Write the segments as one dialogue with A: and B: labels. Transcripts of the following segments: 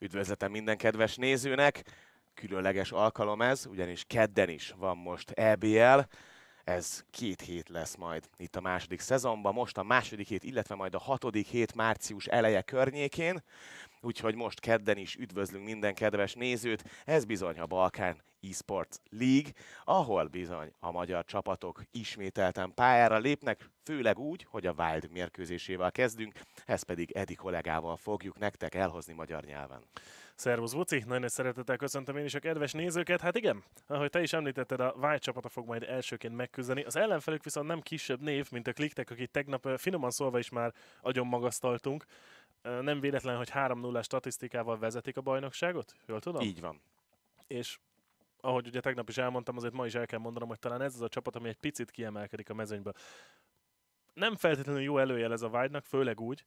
A: Üdvözletem minden kedves nézőnek! Különleges alkalom ez, ugyanis kedden is van most EBL. Ez két hét lesz majd itt a második szezonban, most a második hét, illetve majd a hatodik hét március eleje környékén. Úgyhogy most kedden is üdvözlünk minden kedves nézőt. Ez bizony a Balkán eSports League, ahol bizony a magyar csapatok ismételten pályára lépnek, főleg úgy, hogy a Wild mérkőzésével kezdünk, ezt pedig Edi kollégával fogjuk nektek elhozni magyar nyelven.
B: Szervusz, Buci! Nagyon szeretettel köszöntöm én is a kedves nézőket. Hát igen, ahogy te is említetted, a Wild csapata fog majd elsőként megküzdeni. Az ellenfelük viszont nem kisebb név, mint a Kliktek, akit tegnap finoman szólva is már agyon magasztaltunk. Nem véletlen, hogy 3-0 statisztikával vezetik a bajnokságot? Jól tudom?
A: Így van.
B: És ahogy ugye tegnap is elmondtam, azért ma is el kell mondanom, hogy talán ez az a csapat, ami egy picit kiemelkedik a mezőnyből. Nem feltétlenül jó előjel ez a Vágynak, főleg úgy,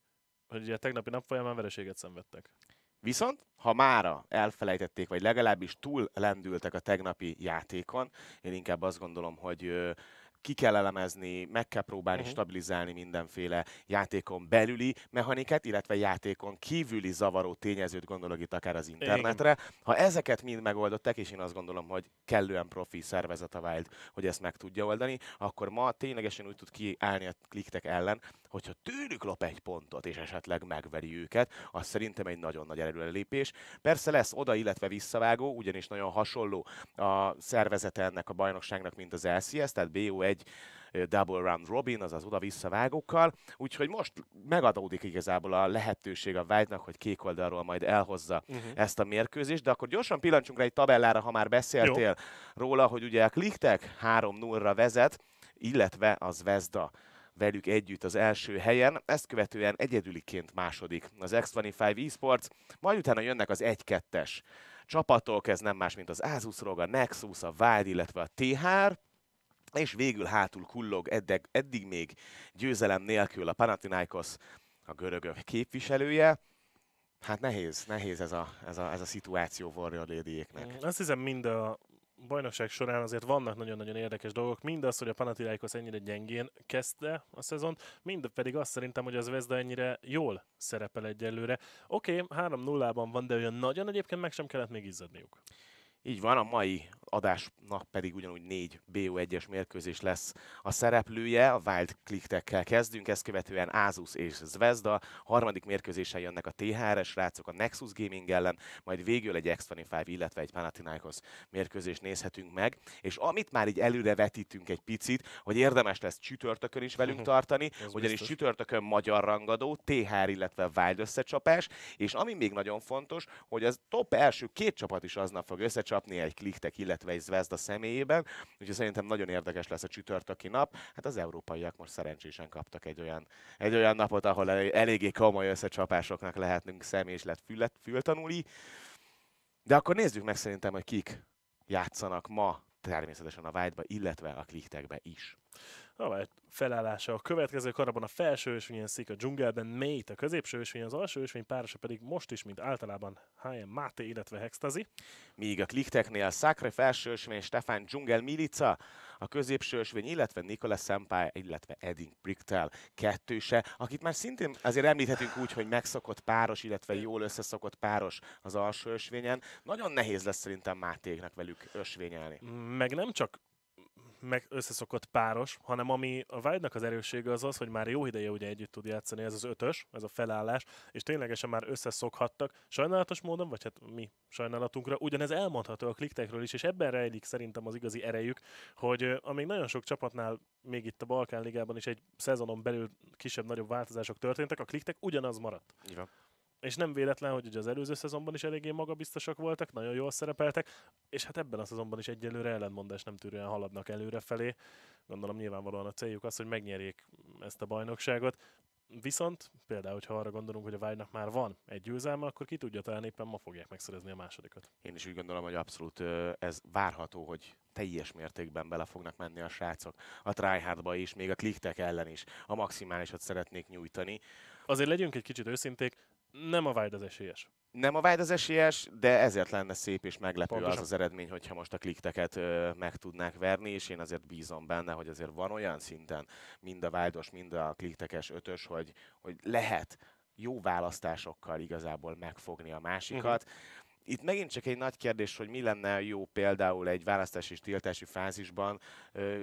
B: hogy ugye a tegnapi nap folyamán vereséget szenvedtek.
A: Viszont, ha mára elfelejtették, vagy legalábbis túl lendültek a tegnapi játékon, én inkább azt gondolom, hogy ki kell elemezni, meg kell próbálni uh-huh. stabilizálni mindenféle játékon belüli mechanikát, illetve játékon kívüli zavaró tényezőt gondolok itt akár az internetre. Igen. Ha ezeket mind megoldották, és én azt gondolom, hogy kellően profi szervezet a Wild, hogy ezt meg tudja oldani, akkor ma ténylegesen úgy tud kiállni a kliktek ellen, hogyha tőlük lop egy pontot, és esetleg megveri őket, az szerintem egy nagyon nagy előrelépés. Persze lesz oda, illetve visszavágó, ugyanis nagyon hasonló a szervezete ennek a bajnokságnak, mint az LCS, tehát BO1 double round robin, azaz oda-vissza vágókkal, úgyhogy most megadódik igazából a lehetőség a White-nak, hogy kék oldalról majd elhozza uh-huh. ezt a mérkőzést, de akkor gyorsan pillancsunk rá egy tabellára, ha már beszéltél Jó. róla, hogy ugye a Kliktek 3-0-ra vezet, illetve az Vezda velük együtt az első helyen, ezt követően egyedüliként második az X25 eSports, majd utána jönnek az 1-2-es csapatok, ez nem más, mint az Asus ROG, a Nexus, a Wild, illetve a THR, és végül hátul kullog eddig, eddig még győzelem nélkül a Panathinaikos, a görögök képviselője. Hát nehéz, nehéz ez a, ez a, ez a szituáció Warrior lady
B: Azt hiszem mind a bajnokság során azért vannak nagyon-nagyon érdekes dolgok. Mind az, hogy a Panathinaikos ennyire gyengén kezdte a szezont, mind pedig azt szerintem, hogy az Vezda ennyire jól szerepel egyelőre. Oké, okay, 3-0-ban van, de olyan nagyon egyébként meg sem kellett még izzadniuk.
A: Így van, a mai adásnak pedig ugyanúgy négy BO1-es mérkőzés lesz a szereplője. A Wild Clicktekkel kezdünk, ezt követően Asus és Zvezda. Harmadik mérkőzésen jönnek a THR-es srácok a Nexus Gaming ellen, majd végül egy X25, illetve egy Panathinaikos mérkőzést nézhetünk meg. És amit már így előre vetítünk egy picit, hogy érdemes lesz csütörtökön is velünk tartani, ugyanis biztos. csütörtökön magyar rangadó, THR, illetve Wild összecsapás, és ami még nagyon fontos, hogy az top első két csapat is aznap fog összecsapni egy Clicktek, illetve egy Zvezda személyében, úgyhogy szerintem nagyon érdekes lesz a csütörtöki nap. Hát az európaiak most szerencsésen kaptak egy olyan, egy olyan napot, ahol eléggé komoly összecsapásoknak lehetnünk személyislet fül, fültanulni. De akkor nézzük meg szerintem, hogy kik játszanak ma természetesen a White-ba, illetve a Kliktekbe is.
B: A felállása a következő karabban a felső ösvényen szik a dzsungelben, Mate a középső ösvény, az alsó ösvény párosa pedig most is, mint általában H.M. Máté, illetve Hextazi.
A: Míg a Klikteknél Szakre felső ösvény, Stefan Dzsungel Milica, a középső ösvény, illetve Nikola Senpai, illetve Edding Bricktel kettőse, akit már szintén azért említhetünk úgy, hogy megszokott páros, illetve jól összeszokott páros az alsó ösvényen. Nagyon nehéz lesz szerintem Mátéknak velük ösvényelni.
B: Meg nem csak meg összeszokott páros, hanem ami a wild az erőssége az az, hogy már jó ideje ugye együtt tud játszani, ez az ötös, ez a felállás, és ténylegesen már összeszokhattak. Sajnálatos módon, vagy hát mi sajnálatunkra, ugyanez elmondható a kliktekről is, és ebben rejlik szerintem az igazi erejük, hogy amíg nagyon sok csapatnál még itt a Balkán Ligában is egy szezonon belül kisebb-nagyobb változások történtek, a kliktek ugyanaz maradt.
A: Igen.
B: És nem véletlen, hogy ugye az előző szezonban is eléggé magabiztosak voltak, nagyon jól szerepeltek, és hát ebben a szezonban is egyelőre ellentmondás nem tűrően haladnak előre felé. Gondolom nyilvánvalóan a céljuk az, hogy megnyerjék ezt a bajnokságot. Viszont például, hogyha arra gondolunk, hogy a Vágynak már van egy győzelme, akkor ki tudja, talán éppen ma fogják megszerezni a másodikat.
A: Én is úgy gondolom, hogy abszolút ez várható, hogy teljes mértékben bele fognak menni a srácok a tryhardba is, még a kliktek ellen is a maximálisat szeretnék nyújtani.
B: Azért legyünk egy kicsit őszinték, nem a Wild az esélyes.
A: Nem a Wild az esélyes, de ezért lenne szép és meglepő Pontosan. az az eredmény, hogyha most a klikteket ö, meg tudnák verni, és én azért bízom benne, hogy azért van olyan szinten mind a Wildos, mind a kliktekes ötös, hogy, hogy lehet jó választásokkal igazából megfogni a másikat. Uh-huh. Itt megint csak egy nagy kérdés, hogy mi lenne jó például egy választási és tiltási fázisban,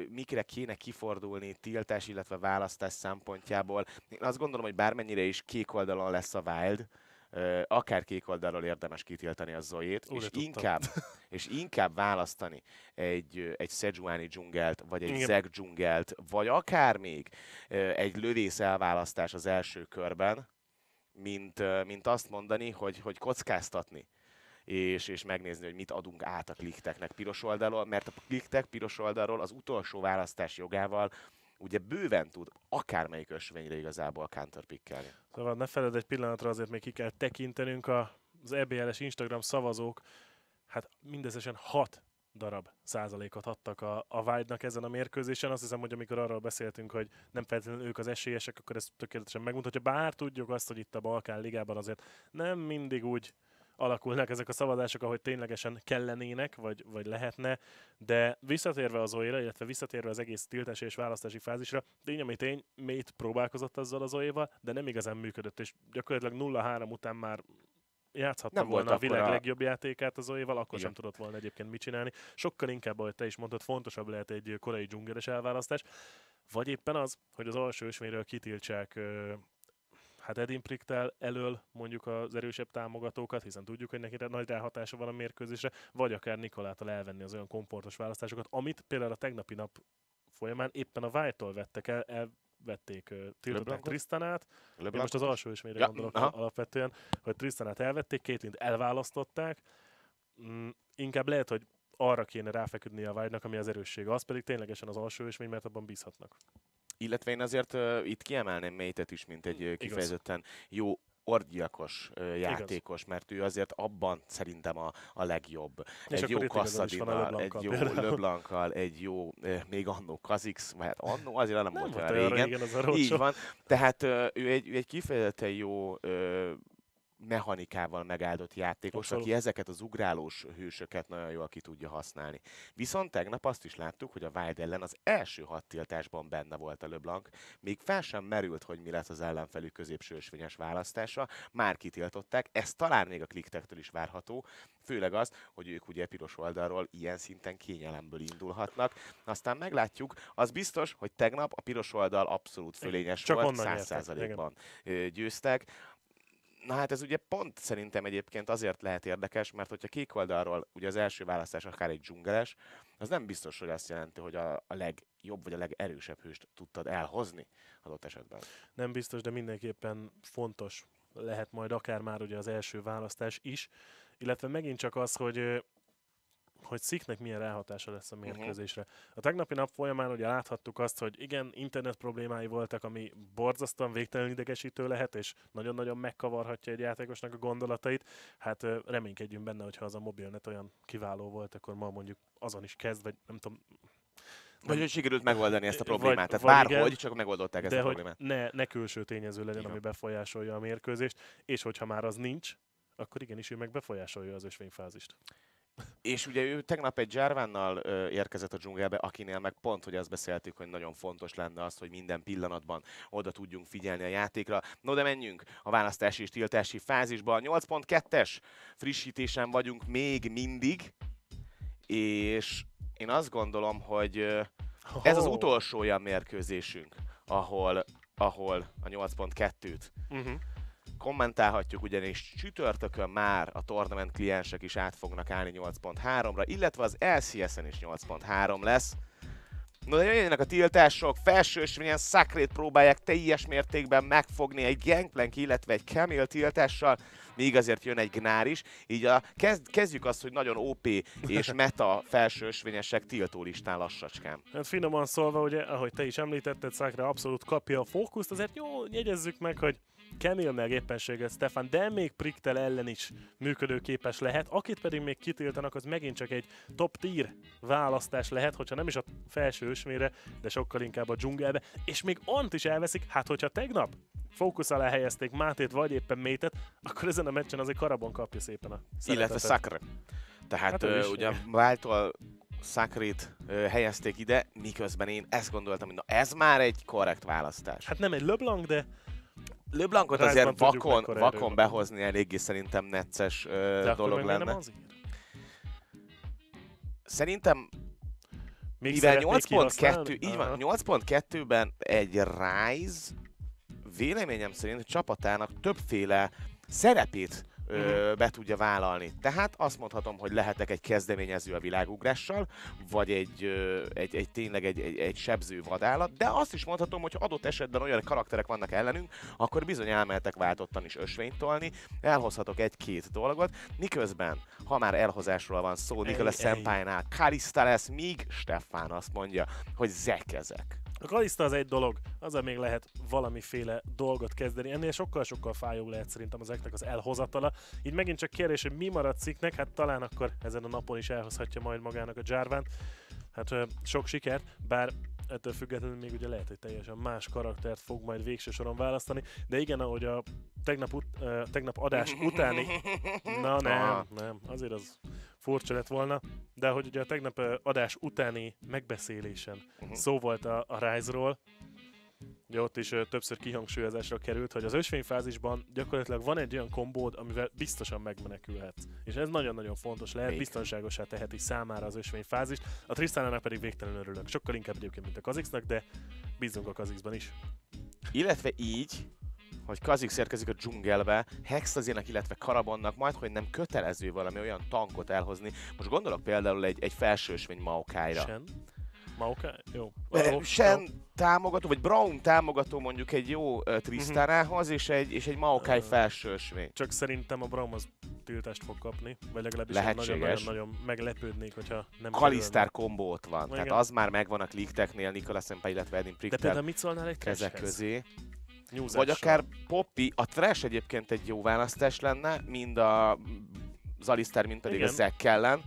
A: mikre kéne kifordulni tiltás, illetve választás szempontjából. Én azt gondolom, hogy bármennyire is kék oldalon lesz a Wild, akár kék oldalról érdemes kitiltani a Zoét, és inkább, és inkább választani egy, egy Sejuani dzsungelt, vagy egy Zeg dzsungelt, vagy akár még egy lövész elválasztás az első körben, mint, mint azt mondani, hogy, hogy kockáztatni és, és megnézni, hogy mit adunk át a klikteknek piros oldalról, mert a kliktek piros oldalról az utolsó választás jogával ugye bőven tud akármelyik ösvényre igazából counterpickelni.
B: Szóval ne feled egy pillanatra azért még ki kell tekintenünk a, az EBL-es Instagram szavazók, hát mindezesen 6 darab százalékot adtak a, a Vágynak ezen a mérkőzésen. Azt hiszem, hogy amikor arról beszéltünk, hogy nem feltétlenül ők az esélyesek, akkor ez tökéletesen megmutatja. Bár tudjuk azt, hogy itt a Balkán Ligában azért nem mindig úgy alakulnak ezek a szavazások, ahogy ténylegesen kellenének, vagy, vagy lehetne, de visszatérve az olyra, illetve visszatérve az egész tiltási és választási fázisra, tény, ami tény, Mate próbálkozott azzal az olyéval, de nem igazán működött, és gyakorlatilag 0-3 után már játszhatta nem volna a világ a... legjobb játékát az olyéval, akkor Igen. sem tudott volna egyébként mit csinálni. Sokkal inkább, ahogy te is mondtad, fontosabb lehet egy korai dzsungeres elválasztás, vagy éppen az, hogy az alsó ösvényről kitiltsák hát Edin Pricktel elől mondjuk az erősebb támogatókat, hiszen tudjuk, hogy neki nagy ráhatása van a mérkőzésre, vagy akár Nikolától elvenni az olyan komfortos választásokat, amit például a tegnapi nap folyamán éppen a White-tól vettek el, elvették uh, tiltották Tristanát, most az alsó is ja, gondolok aha. alapvetően, hogy Tristanát elvették, Kétlint elválasztották, mm, inkább lehet, hogy arra kéne ráfeküdni a White-nak, ami az erőssége, az pedig ténylegesen az alsó ösvény, mert abban bízhatnak.
A: Illetve én azért uh, itt kiemelném Métet is, mint egy uh, kifejezetten jó orgyilkos uh, játékos, Igaz. mert ő azért abban szerintem a, a legjobb. És egy jó Kasszadinnal, egy jó Leblankkal, egy jó, uh, még annó Kazix, mert annó azért nem, nem volt olyan régen. régen az Így van. Tehát uh, ő, egy, ő egy kifejezetten jó mechanikával megáldott játékos, Abszolút. aki ezeket az ugrálós hősöket nagyon jól ki tudja használni. Viszont tegnap azt is láttuk, hogy a Wild ellen az első hat tiltásban benne volt a LeBlanc, még fel sem merült, hogy mi lesz az ellenfelük középső ösvényes választása, már kitiltották, ez talán még a kliktektől is várható, főleg az, hogy ők ugye piros oldalról ilyen szinten kényelemből indulhatnak. Aztán meglátjuk, az biztos, hogy tegnap a piros oldal abszolút fölényes Csak volt, száz százalékban győztek. Na hát ez ugye pont szerintem egyébként azért lehet érdekes, mert hogyha kék oldalról ugye az első választás akár egy dzsungeles, az nem biztos, hogy azt jelenti, hogy a, a legjobb vagy a legerősebb hőst tudtad elhozni adott esetben.
B: Nem biztos, de mindenképpen fontos lehet majd akár már ugye az első választás is, illetve megint csak az, hogy hogy Sziknek milyen ráhatása lesz a mhm. mérkőzésre. Uh-huh. A tegnapi nap folyamán ugye láthattuk azt, hogy igen, internet problémái voltak, ami borzasztóan végtelenül idegesítő lehet, és nagyon-nagyon megkavarhatja egy játékosnak a gondolatait. Hát reménykedjünk benne, hogyha az a mobilnet olyan kiváló volt, akkor ma mondjuk azon is kezd, vagy nem tudom,
A: vagy hogy sikerült megoldani ezt a problémát. Vagy, Tehát vagy bárhogy, igen, csak megoldották ezt
B: de
A: a problémát.
B: Ne, ne külső tényező legyen, igen. ami befolyásolja a mérkőzést, és hogyha már az nincs, akkor igenis ő meg befolyásolja az ösvényfázist.
A: És ugye ő tegnap egy Jarvannal érkezett a dzsungelbe, akinél meg pont, hogy azt beszéltük, hogy nagyon fontos lenne az, hogy minden pillanatban oda tudjunk figyelni a játékra. No, de menjünk a választási és tiltási fázisba. 8.2-es frissítésen vagyunk még mindig, és én azt gondolom, hogy ez az utolsó olyan mérkőzésünk, ahol, ahol a 8.2-t uh-huh kommentálhatjuk, ugyanis csütörtökön már a tournament kliensek is át fognak állni 8.3-ra, illetve az LCS-en is 8.3 lesz. No de jöjjenek a tiltások, felsősvényen Sacrét próbálják teljes mértékben megfogni egy Gangplank, illetve egy Camille tiltással, még azért jön egy Gnár is, így a, kezd, kezdjük azt, hogy nagyon OP és meta felsősvényesek tiltó listán lassacskán.
B: Hát finoman szólva, ugye, ahogy te is említetted, Sacre abszolút kapja a fókuszt, azért jó, jegyezzük meg, hogy Camille meg éppenséggel Stefan, de még Priktel ellen is működőképes lehet. Akit pedig még kitiltanak, az megint csak egy top tier választás lehet, hogyha nem is a felső ösmére, de sokkal inkább a dzsungelbe. És még Ant is elveszik, hát hogyha tegnap fókusz alá helyezték Mátét vagy éppen Métet, akkor ezen a meccsen azért Karabon kapja szépen a
A: szeretetet. Illetve Szakre. Tehát hát, uh, ugye váltól Sakrit helyezték ide, miközben én ezt gondoltam, hogy na ez már egy korrekt választás.
B: Hát nem egy LeBlanc, de
A: LeBlancot azért vakon, vakon behozni eléggé szerintem necces ö,
B: De
A: dolog lenne.
B: nem azért?
A: Szerintem,
B: Még
A: mivel
B: szeretnék
A: 8.2,
B: kihasználni?
A: így van, 8.2-ben egy Rise véleményem szerint a csapatának többféle szerepét ö, be tudja vállalni. Tehát azt mondhatom, hogy lehetek egy kezdeményező a világugrással, vagy egy, ö, egy, egy tényleg egy, egy, egy sebző vadállat, de azt is mondhatom, hogy adott esetben olyan karakterek vannak ellenünk, akkor bizony elmehetek váltottan is ösvényt tolni, elhozhatok egy-két dolgot, miközben, ha már elhozásról van szó,
B: ej.
A: Senpai-nál Kalista lesz, míg Stefán azt mondja, hogy zekezek.
B: A Kalista az egy dolog, azzal még lehet valamiféle dolgot kezdeni. Ennél sokkal-sokkal fájóbb lehet szerintem az eknek az elhozatala. Így megint csak kérdés, hogy mi marad cikknek, hát talán akkor ezen a napon is elhozhatja majd magának a Jarvan. Hát sok sikert, bár ettől függetlenül még ugye lehet, hogy teljesen más karaktert fog majd végső soron választani, de igen, ahogy a tegnap, ut- ö, tegnap adás utáni Na nem,
A: Aha.
B: nem, azért az furcsa lett volna, de hogy ugye a tegnap adás utáni megbeszélésen
A: Mhm.
B: szó volt a, a Rise-ról, ugye ott is többször kihangsúlyozásra került, hogy az ösvényfázisban gyakorlatilag van egy olyan kombód, amivel biztosan megmenekülhetsz. És ez nagyon-nagyon fontos lehet,
A: Még.
B: biztonságosá teheti számára az ösvényfázist. A Tristanának pedig végtelenül örülök. Sokkal inkább egyébként, mint a Kazixnak, de bízunk a Kazixban is.
A: Illetve így, hogy Kazix érkezik a dzsungelbe, Hexazének, illetve Karabonnak majd, hogy nem kötelező valami olyan tankot elhozni. Most gondolok például egy, egy felsősvény Maokájra.
B: Sen? Maokai? Jó.
A: Sen
B: jó.
A: támogató, vagy Brown támogató mondjuk egy jó uh, és egy, és egy Maokai
B: Ö,
A: felsősvény.
B: Csak szerintem a Braum az tiltást fog kapni, vagy legalábbis nagyon-nagyon meglepődnék, hogyha nem
A: Kalisztár kombó ott van,
B: Igen.
A: tehát az már megvan a Klikteknél, Nikola Senpai, illetve Edin
B: kerül. De például mit szólnál egy Trashhez?
A: közé.
B: Nyúzással.
A: Vagy akár Poppy, a Trash egyébként egy jó választás lenne, mind a Zalisztár, mind pedig
B: Igen.
A: a Zack ellen.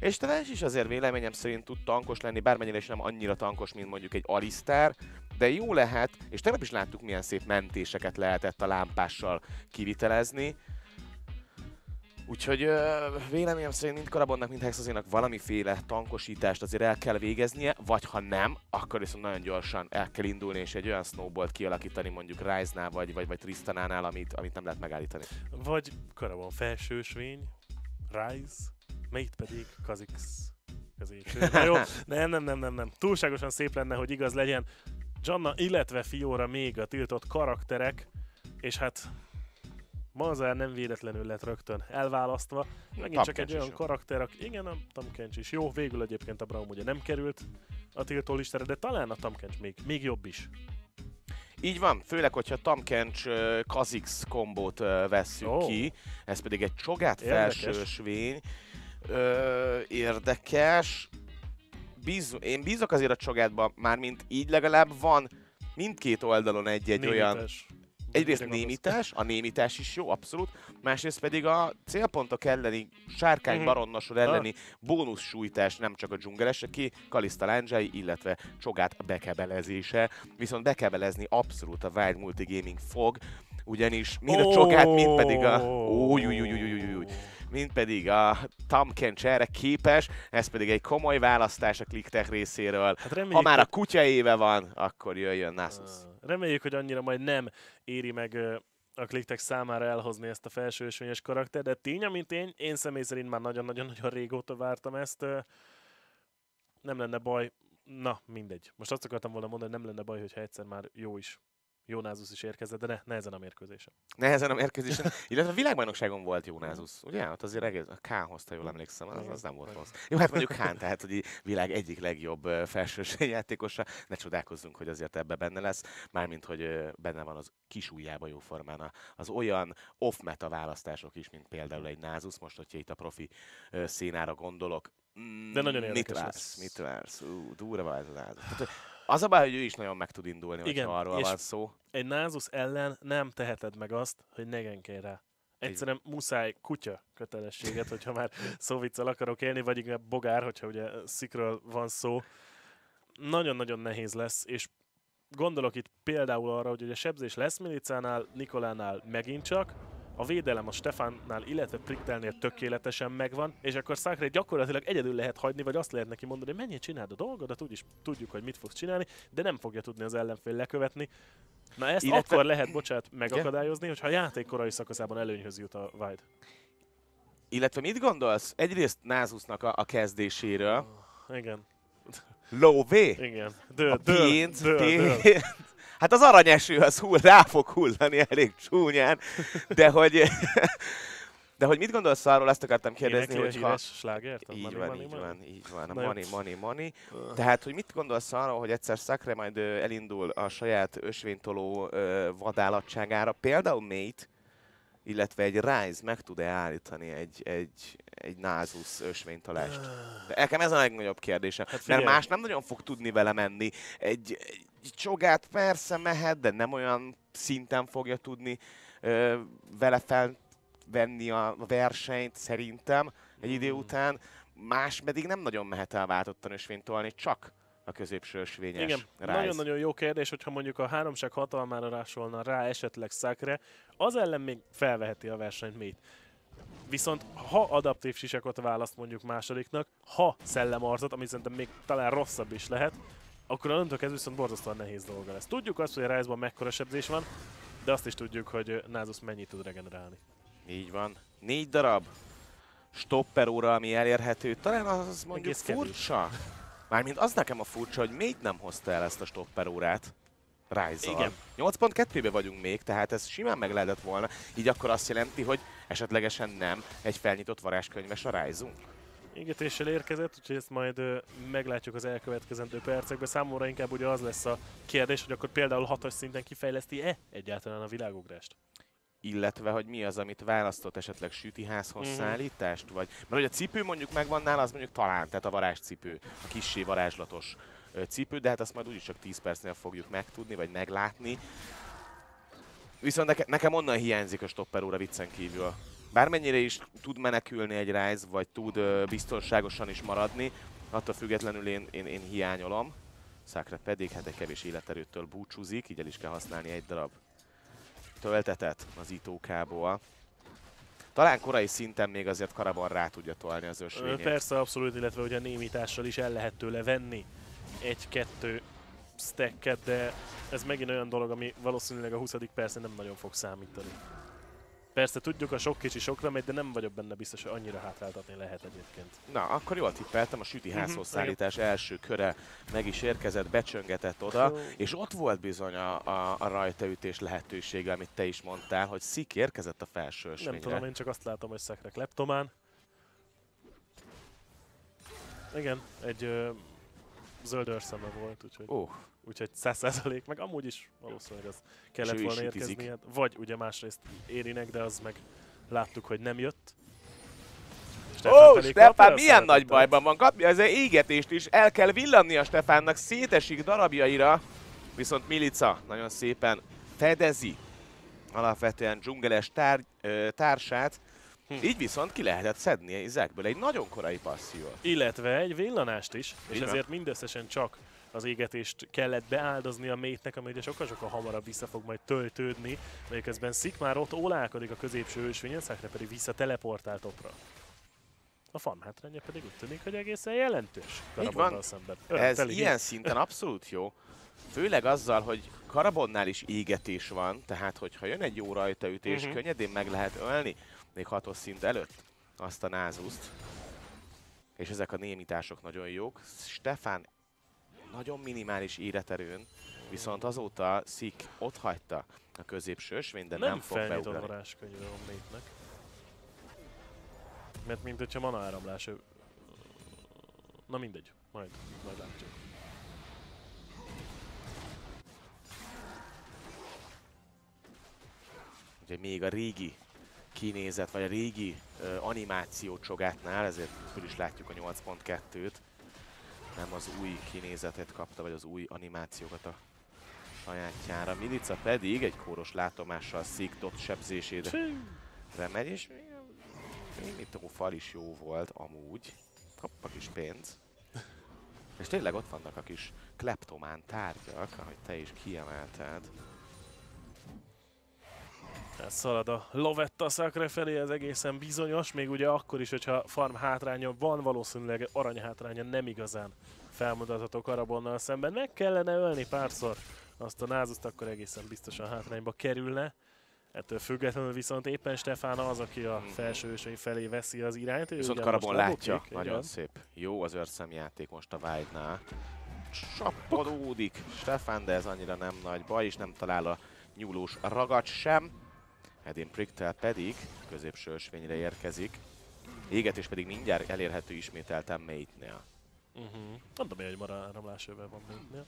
A: És Trash is azért véleményem szerint tud tankos lenni, bármennyire is nem annyira tankos, mint mondjuk egy Alisztár, de jó lehet, és tegnap is láttuk, milyen szép mentéseket lehetett a lámpással kivitelezni. Úgyhogy ö, véleményem szerint mind Karabonnak, mind Hexazénak valamiféle tankosítást azért el kell végeznie, vagy ha nem, akkor viszont nagyon gyorsan el kell indulni és egy olyan snowballt kialakítani mondjuk Rise-nál vagy, vagy, vagy Tristanánál, amit, amit nem lehet megállítani.
B: Vagy Karabon felsősvény, Rise, melyik pedig Kazix középső. Na jó, nem, nem, nem, nem, nem. Túlságosan szép lenne, hogy igaz legyen. Janna, illetve Fiora még a tiltott karakterek, és hát Manzár nem véletlenül lett rögtön elválasztva. Megint csak egy olyan karakter, aki, igen, a Tom Kench is jó, végül egyébként a Braum ugye nem került a tiltó listára, de talán a Tom Kench még, még jobb is.
A: Így van, főleg, hogyha Tamkencs Kazix kombót vesszük oh. ki, ez pedig egy csogát felsősvény. Ö, érdekes. Bíz, én bízok azért a csogátban, mármint így legalább van mindkét oldalon egy-egy olyan. Egyrészt némítás, a némítás is jó, abszolút, másrészt pedig a célpontok elleni, sárkány
B: Mhm.
A: baronnosod elleni bónusz sújtás nem csak a dzsungeleseké, Kalista lándzsai, illetve csogát bekebelezése, viszont bekebelezni abszolút a Wild Multigaming fog, ugyanis mind a csogát, mind pedig a... Új, új, új, új, új, új, mint pedig a Tom Kench erre képes, ez pedig egy komoly választás a ClickTech részéről.
B: Hát reméljük,
A: Ha már a kutya éve van, akkor jöjjön Nasus.
B: Reméljük, hogy annyira majd nem éri meg a kliktek számára elhozni ezt a felsősvényes karakter, de tény, amint tény, én személy szerint már nagyon-nagyon-nagyon régóta vártam ezt. Nem lenne baj, na mindegy. Most azt akartam volna mondani, hogy nem lenne baj, hogyha egyszer már jó is, jó Názus is érkezett, de ne, ne ezen a mérkőzésen.
A: Nehezen a mérkőzésen, illetve a világbajnokságon volt Jónázus, ugye? Ott azért egész, a Kán hozta, jól emlékszem, az, az nem volt rossz. Jó, hát mondjuk Kán, tehát hogy világ egyik legjobb felsőség játékosa, ne csodálkozzunk, hogy azért ebbe benne lesz, mármint, hogy benne van az kis ujjába jó formán az olyan off-meta választások is, mint például egy Názus, most, hogyha itt a profi ö, szénára gondolok. Mm,
B: De nagyon érdekes
A: Mit vársz? Mit vársz? Ú, durva ez a Názus. Az a baj, hogy ő is nagyon meg tud indulni,
B: Igen,
A: hogyha arról van szó.
B: Egy Názus ellen nem teheted meg azt, hogy ne genkelj rá. Egyszerűen muszáj kutya kötelességet, hogyha már szóviccel akarok élni, vagy inkább bogár, hogyha ugye szikről van szó. Nagyon-nagyon nehéz lesz, és gondolok itt például arra, hogy ugye sebzés lesz Milicánál, Nikolánál megint csak, a védelem a Stefánnál, illetve Priktelnél tökéletesen megvan, és akkor Szákrét gyakorlatilag egyedül lehet hagyni, vagy azt lehet neki mondani, hogy menjél, csináld a dolgodat, úgyis tudjuk, hogy mit fogsz csinálni, de nem fogja tudni az ellenfél lekövetni. Na ezt Illetve... akkor lehet, bocsánat, megakadályozni, hogyha a játék korai szakaszában előnyhöz jut a Wide.
A: Illetve mit gondolsz egyrészt Názusnak a, a kezdéséről?
B: Oh, igen.
A: Lóvé?
B: Igen.
A: Dől, a pénz, dől, dől, dől. Hát az aranyeső az hull, rá fog hullani elég csúnyán, de hogy... De hogy mit gondolsz arról, ezt akartam kérdezni, hogy
B: ha... slágert?
A: Így van, money, így money. van, így van, a money, money, money. Tehát, hogy mit gondolsz arról, hogy egyszer Szakre majd elindul a saját ösvénytoló vadállatságára, például Mate, illetve egy Rise meg tud-e állítani egy, egy, egy Názus ösvénytolást? De nekem ez a legnagyobb kérdése. Hát mert más nem nagyon fog tudni vele menni. Egy, egy csogát persze mehet, de nem olyan szinten fogja tudni ö, vele felvenni a versenyt szerintem egy idő hmm. után. Más pedig nem nagyon mehet el váltottan ösvénytolni, csak a középső ösvényes Igen,
B: nagyon-nagyon jó kérdés, hogyha mondjuk a háromság hatalmára rásolna rá esetleg Szakre, az ellen még felveheti a versenyt még. Viszont ha adaptív sisakot választ mondjuk másodiknak, ha szellemarcot, ami szerintem még talán rosszabb is lehet, akkor onnantól ez viszont borzasztóan nehéz dolga lesz. Tudjuk azt, hogy a rise mekkora sebzés van, de azt is tudjuk, hogy Názus mennyit tud regenerálni.
A: Így van. Négy darab stopper óra, ami elérhető. Talán az mondjuk Egész furcsa. Mármint az nekem a furcsa, hogy még nem hozta el ezt a stopper órát. rise Igen. 8.2-be vagyunk még, tehát ez simán meg lehetett volna. Így akkor azt jelenti, hogy esetlegesen nem egy felnyitott varázskönyves a rise -unk.
B: Égetéssel érkezett, úgyhogy ezt majd ö, meglátjuk az elkövetkezendő percekben. Számomra inkább ugye az lesz a kérdés, hogy akkor például hatos szinten kifejleszti-e egyáltalán a világugrást
A: illetve hogy mi az, amit választott esetleg sütiházhoz mm-hmm. szállítást, vagy... Mert hogy a cipő mondjuk megvan nála, az mondjuk talán, tehát a varázscipő, a kissé varázslatos cipő, de hát azt majd úgyis csak 10 percnél fogjuk megtudni, vagy meglátni. Viszont neke, nekem onnan hiányzik a stopper óra viccen kívül. Bármennyire is tud menekülni egy Rise, vagy tud ö, biztonságosan is maradni, attól függetlenül én, én, én hiányolom. Szákra pedig hát egy kevés életerőtől búcsúzik, így el is kell használni egy darab töltetet az itókából. Talán korai szinten még azért Karaban rá tudja tolni az ösvényét.
B: Persze, abszolút, illetve ugye a némítással is el lehet tőle venni egy-kettő stacket, de ez megint olyan dolog, ami valószínűleg a 20. percen nem nagyon fog számítani. Persze tudjuk, a sok kicsi sokra megy, de nem vagyok benne biztos, hogy annyira hátráltatni lehet egyébként.
A: Na, akkor jól tippeltem, a süti házhoz uh-huh, szállítás első köre meg is érkezett, becsöngetett oda, és ott volt bizony a, a, a rajtaütés lehetősége, amit te is mondtál, hogy Szik érkezett a felső
B: Nem tudom, én csak azt látom, hogy Szekrek leptomán. Igen, egy ö, zöld őrszeme volt, úgyhogy... Oh. Úgyhogy 100% meg amúgy is valószínűleg az kellett volna érkezni. Vagy ugye másrészt Érinek, de az meg láttuk, hogy nem jött.
A: Stefán Ó, Stefán milyen nagy bajban van, kapja az égetést is, el kell villanni a Stefánnak, szétesik darabjaira, viszont Milica nagyon szépen fedezi alapvetően dzsungeles tár, ö, társát, hm. így viszont ki lehetett szedni ezekből egy nagyon korai passziót.
B: Illetve egy villanást is, és Igen. ezért mindösszesen csak az égetést kellett beáldozni a métnek, ami ugye sokkal-sokkal hamarabb vissza fog majd töltődni, de közben Szik már ott ólálkodik a középső ősvényen, Szakre pedig vissza teleportált topra. A fan hátránya pedig úgy tűnik, hogy egészen jelentős
A: Karabonnal szemben. Ez teli. ilyen szinten abszolút jó. Főleg azzal, hogy Karabonnál is égetés van, tehát hogyha jön egy jó rajtaütés, uh-huh. könnyedén meg lehet ölni, még hatos szint előtt azt a názuszt. És ezek a némítások nagyon jók. Stefan nagyon minimális életerőn, viszont azóta Szik ott hagyta a középső ösvény, de nem, nem fog beugrani. Nem
B: varázskönyvre a métnek. Mert mint hogyha mana áramlás... Na mindegy, majd, majd látjuk.
A: Ugye még a régi kinézet, vagy a régi uh, animáció csogátnál, ezért föl is látjuk a 8.2-t, nem az új kinézetet kapta, vagy az új animációkat a sajátjára. Milica pedig egy kóros látomással Szik dot sebzésére remegy, és Mitó fal is jó volt amúgy. Hopp, a kis pénz. És tényleg ott vannak a kis kleptomán tárgyak, ahogy te is kiemelted.
B: Szalad a Lovetta szakre felé, ez egészen bizonyos, még ugye akkor is, hogyha farm hátránya van, valószínűleg arany hátránya nem igazán felmutatható Karabonnal szemben. Meg kellene ölni párszor azt a názuszt, akkor egészen biztosan hátrányba kerülne. Ettől függetlenül viszont éppen Stefán az, aki a
A: Mhm.
B: felső felé veszi az irányt.
A: Viszont Karabon látja,
B: lebukik,
A: nagyon
B: igen.
A: szép. Jó az őrszemjáték most a White-nál. Csapodódik Stefan, de ez annyira nem nagy baj, és nem talál a nyúlós ragad sem. Edin Pricktel pedig középső ösvényre érkezik. Égetés pedig mindjárt elérhető ismételten Mate-nél.
B: Uh-huh. Mondom, hogy már áramlásővel van még.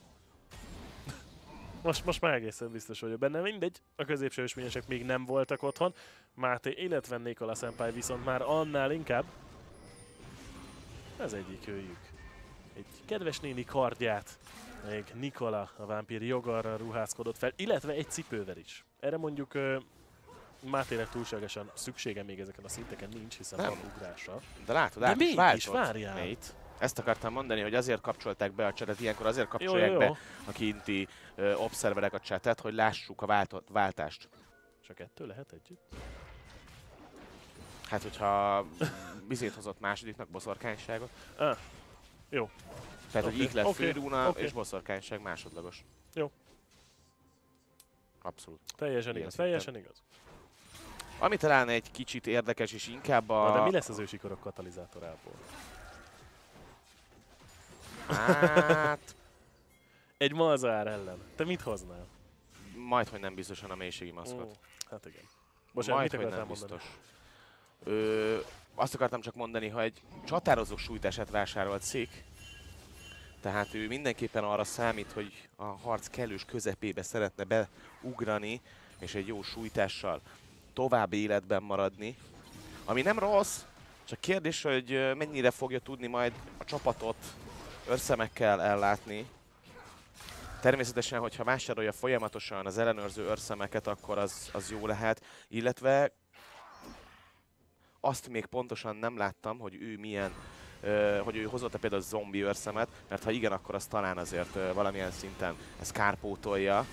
B: Most, most már egészen biztos vagyok benne. Mindegy, a középső ösvényesek még nem voltak otthon. Máté, illetve Nikola Senpai viszont már annál inkább. Ez egyik őjük. Egy kedves néni kardját. Még Nikola, a vámpír jogarra ruházkodott fel, illetve egy cipővel is. Erre mondjuk Mátének túlságosan szüksége még ezeken a szinteken nincs, hiszen
A: Nem.
B: van ugrása.
A: De látod,
B: De
A: át is
B: mégis,
A: váltott
B: várjál.
A: Mate. Ezt akartam mondani, hogy azért kapcsolták be a csetet, ilyenkor azért kapcsolják
B: jó,
A: be
B: jó.
A: a kinti ö, obszerverek a csetet, hogy lássuk a váltot, váltást.
B: Csak ettől lehet együtt?
A: Hát, hogyha bizét hozott másodiknak boszorkányságot.
B: Ah, jó.
A: Tehát,
B: Oké,
A: hogy így lett fődúna
B: oké.
A: és boszorkányság másodlagos.
B: Jó.
A: Abszolút.
B: Teljesen
A: Ilyen
B: igaz,
A: szinten.
B: teljesen igaz.
A: Ami talán egy kicsit érdekes, és inkább a...
B: Na de mi lesz az ősikorok katalizátorából?
A: Hát,
B: Egy malzár ellen. Te mit hoznál?
A: majd, hogy nem biztosan a mélységi maszkot.
B: Ó, hát igen. Bocsánat,
A: majd,
B: mit
A: hogy nem
B: mondani?
A: biztos. Ö, azt akartam csak mondani, hogy csatározó sújtását vásárolt Szik, tehát ő mindenképpen arra számít, hogy a harc kellős közepébe szeretne beugrani, és egy jó sújtással tovább életben maradni. Ami nem rossz, csak kérdés, hogy mennyire fogja tudni majd a csapatot őrszemekkel ellátni. Természetesen, hogyha vásárolja folyamatosan az ellenőrző őrszemeket, akkor az, az jó lehet. Illetve azt még pontosan nem láttam, hogy ő milyen, hogy ő hozott-e például zombi őrszemet, mert ha igen, akkor az talán azért valamilyen szinten ez kárpótolja.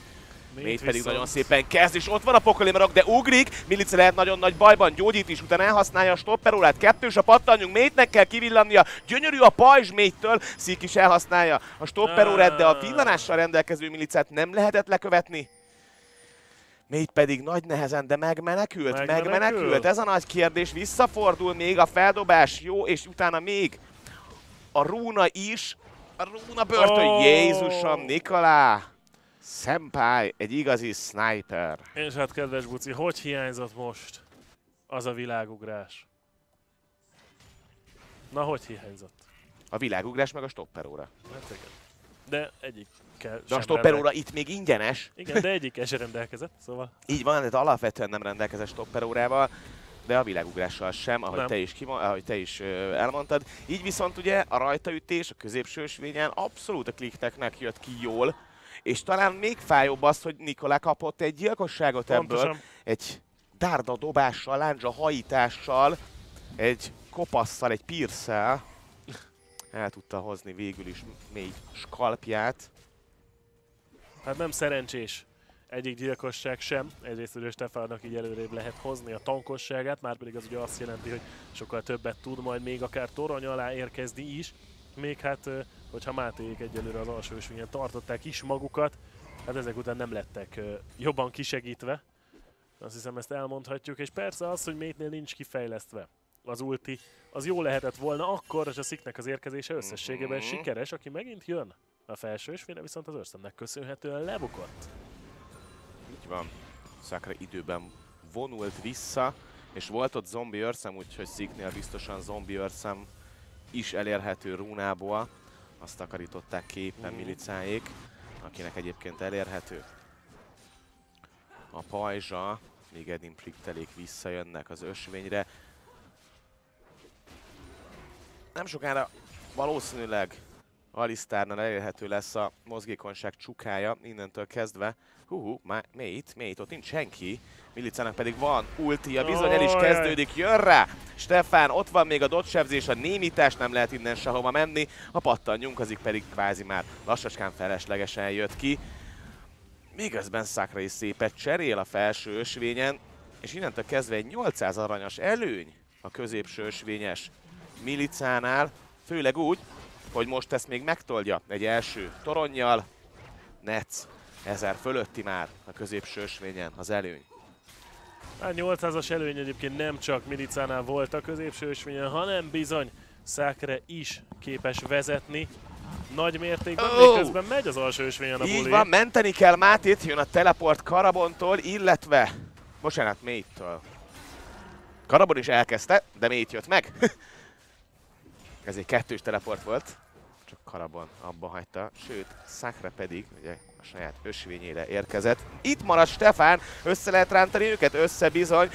A: Mate pedig nagyon szépen kezd, és ott van a pokolémarok, de ugrik. Milice lehet nagyon nagy bajban, gyógyít is, utána elhasználja a stopperórát. Kettős a pattanjunk, Mate-nek kell kivillannia. Gyönyörű a pajzs Mate-től, Szik is elhasználja a stopperórát, de a villanással rendelkező milicát nem lehetett lekövetni. Mate pedig nagy nehezen, de megmenekült,
B: Megmenekül?
A: megmenekült. Ez a nagy kérdés, visszafordul még a feldobás, jó, és utána még a rúna is. A rúna börtön, oh. Jézusom, Nikolá! Senpai, egy igazi sniper.
B: És hát kedves Buci, hogy hiányzott most az a világugrás? Na, hogy hiányzott?
A: A világugrás meg a stopperóra.
B: Hát igen. De egyik kell
A: De a stopperóra itt még ingyenes.
B: Igen, de egyik se rendelkezett, szóval
A: Így van, tehát alapvetően nem rendelkezett stopperórával, de a világugrással sem, ahogy
B: Nem.
A: te is, kima, ahogy te is ö, elmondtad. Így viszont ugye a rajtaütés a középső ösvényen abszolút a klikteknek jött ki jól, és talán még fájóbb az, hogy Nikolá kapott egy gyilkosságot ebből,
B: pontosan.
A: egy dárda dobással, lándzsa hajítással, egy kopasszal, egy pirszel el tudta hozni végül is még skalpját.
B: Hát nem szerencsés egyik gyilkosság sem. Egyrészt ugye Stefánnak így előrébb lehet hozni a tankosságát, már pedig az ugye azt jelenti, hogy sokkal többet tud majd még akár torony alá érkezni is. Még hát, hogyha Mátéék egyelőre az alsó ösvényen tartották is magukat, hát ezek után nem lettek jobban kisegítve. Azt hiszem ezt elmondhatjuk, és persze az, hogy Métnél nincs kifejlesztve az ulti, az jó lehetett volna akkor, és a Sziknek az érkezése összességében
A: Mhm.
B: sikeres, aki megint jön a felső ösvényre, viszont az Örszemnek köszönhetően lebukott.
A: Így van. Szakra időben vonult vissza, és volt ott zombi őrszem, úgyhogy Sziknél biztosan zombi őrszem is elérhető rúnából. Azt takarították ki éppen
B: Mhm.
A: milicáék, akinek egyébként elérhető. A pajzsa, még Edin Priktelék visszajönnek az ösvényre. Nem sokára valószínűleg Alisztárnál elérhető lesz a mozgékonyság csukája, innentől kezdve. Hú, hú, má- Mate, Mate, ott nincs senki. Milicának pedig van ultia, bizony el is kezdődik, jön rá! Stefán, ott van még a dotsebzés, a némítás, nem lehet innen sehova menni. A pattan nyunkazik pedig kvázi már lassacskán feleslegesen jött ki. Miközben Szakra is szépet cserél a felső ösvényen, és innentől kezdve egy 800 aranyas előny a középső ösvényes milicánál, főleg úgy, hogy most ezt még megtolja egy első toronnyal. Netsz 1000 fölötti már a középső ösvényen az előny.
B: Hát 800-as előny egyébként nem csak Milicánál volt a középső ösvényen, hanem bizony Szákre is képes vezetni. Nagy mértékben, oh! miközben megy az alsó ösvényen a buli.
A: Így van, menteni kell Mátit, jön a teleport Karabontól, illetve, bocsánat, Métől. Karabon is elkezdte, de Mét jött meg. Ez egy kettős teleport volt, csak Karabon abba hagyta, sőt, Szakra pedig ugye, a saját ösvényére érkezett. Itt marad Stefán, össze lehet rántani őket, össze bizony,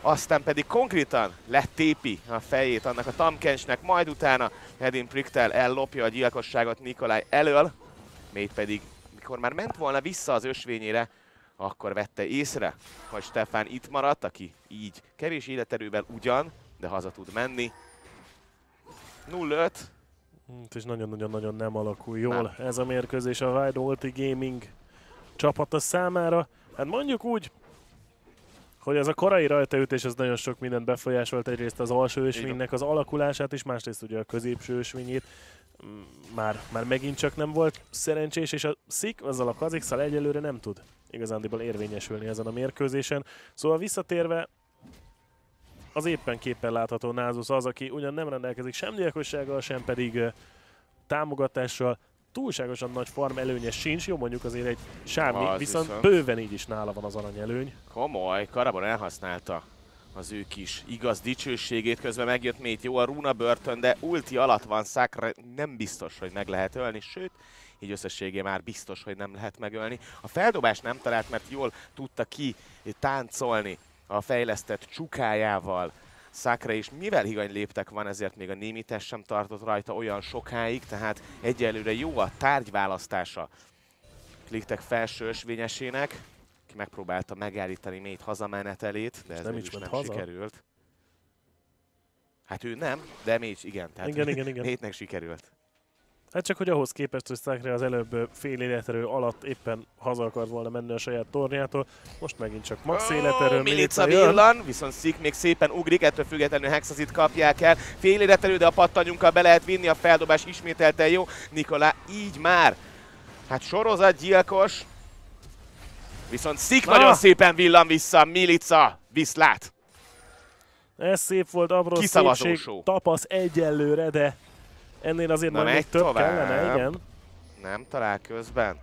A: aztán pedig konkrétan letépi a fejét annak a Tamkensnek, majd utána Edin Priktel ellopja a gyilkosságot Nikolaj elől, Mét pedig, mikor már ment volna vissza az ösvényére, akkor vette észre, hogy Stefán itt maradt, aki így kevés életerővel ugyan, de haza tud menni. 0-5.
B: És nagyon-nagyon-nagyon nem alakul jól nem. ez a mérkőzés a Wide Ulti Gaming csapata számára. Hát mondjuk úgy, hogy ez a korai rajtaütés az nagyon sok mindent befolyásolt, egyrészt az alsó ösvénynek az alakulását is, másrészt ugye a középső ösvényét mm, már, már megint csak nem volt szerencsés, és a Szik azzal a kazix egyelőre nem tud igazándiból érvényesülni ezen a mérkőzésen. Szóval visszatérve, az éppen képen látható Názus az, aki ugyan nem rendelkezik sem gyilkossággal, sem pedig támogatással, túlságosan nagy farm előnye sincs, jó mondjuk azért egy sámi, az viszont, viszont bőven így is nála van az arany előny.
A: Komoly, Karabon elhasználta az ő kis igaz dicsőségét, közben megjött még jó a Runa börtön, de ulti alatt van Sakra, nem biztos, hogy meg lehet ölni, sőt, így összességé már biztos, hogy nem lehet megölni. A feldobás nem talált, mert jól tudta ki táncolni a fejlesztett csukájával, Szakra is, mivel higany léptek van, ezért még a némites sem tartott rajta olyan sokáig, tehát egyelőre jó a tárgyválasztása Kliktek felső ösvényesének, ki megpróbálta megállítani még hazamenetelét, de ez nem, is nem haza. sikerült. Hát ő nem, de még igen. Tehát igen, igen, igen. sikerült.
B: Hát csak, hogy ahhoz képest, hogy Szákre az előbb fél életerő alatt éppen haza akart volna menni a saját tornyától, most megint csak max oh, életerő,
A: Milica villan, viszont Szik még szépen ugrik, ettől függetlenül Hexazit kapják el. Fél életerő, de a pattanyunkkal be lehet vinni, a feldobás ismételten jó. Nikola így már, hát sorozatgyilkos, viszont Szik ah. nagyon szépen villan vissza, Milica, viszlát.
B: Ez szép volt, apró szépség, tapasz egyelőre, de Ennél azért Na, még több tovább. kellene, igen.
A: Nem talál közben.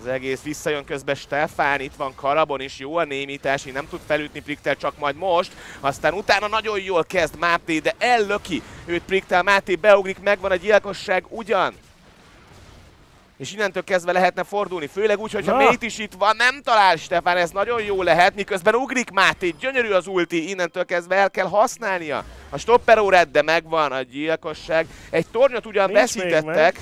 A: Az egész visszajön közben Stefán, itt van Karabon is, jó a némítás, így nem tud felütni Priktel csak majd most. Aztán utána nagyon jól kezd Máté, de ellöki őt Priktel, Máté beugrik, megvan a gyilkosság ugyan és innentől kezdve lehetne fordulni, főleg úgy, hogyha Mate is itt van, nem talál Stefán, ez nagyon jó lehet, miközben ugrik Máté, gyönyörű az ulti, innentől kezdve el kell használnia. A stopper órát, de megvan a gyilkosság. Egy tornyot ugyan Nincs veszítettek,